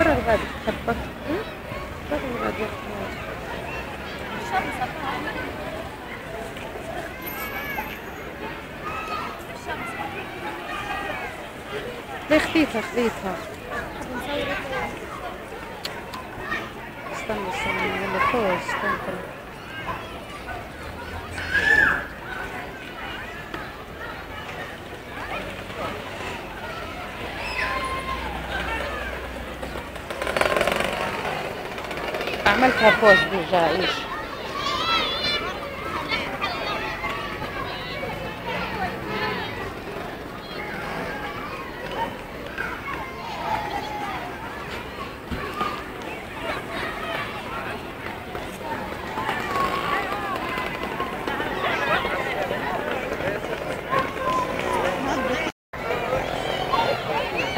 قرر غادي تحبك قرر غادي لي خديتها خديتها استنى استنى استنى عملتها بوز بالجائش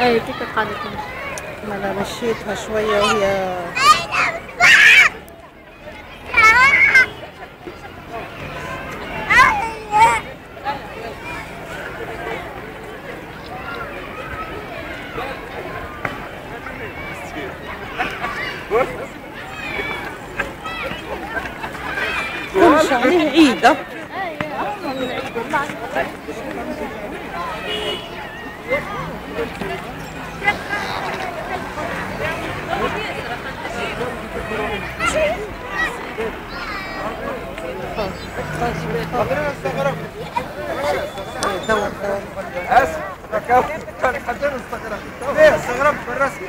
أي قاعدة ما أنا مشيتها شوية وهي كل عليه ليه استغربت بالرسم